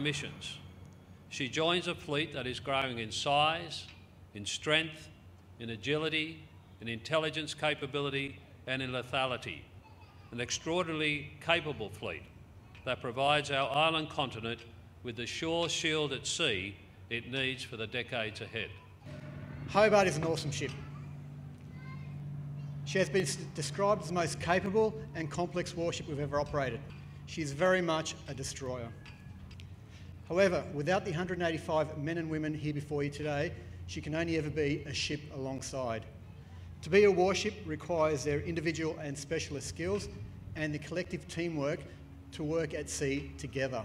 missions. She joins a fleet that is growing in size, in strength, in agility, in intelligence capability, and in lethality. An extraordinarily capable fleet that provides our island continent with the sure shield at sea it needs for the decades ahead. Hobart is an awesome ship. She has been described as the most capable and complex warship we've ever operated. She is very much a destroyer. However, without the 185 men and women here before you today, she can only ever be a ship alongside. To be a warship requires their individual and specialist skills and the collective teamwork to work at sea together.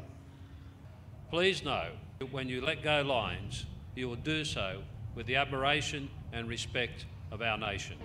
Please know that when you let go lines, you will do so with the admiration and respect of our nation.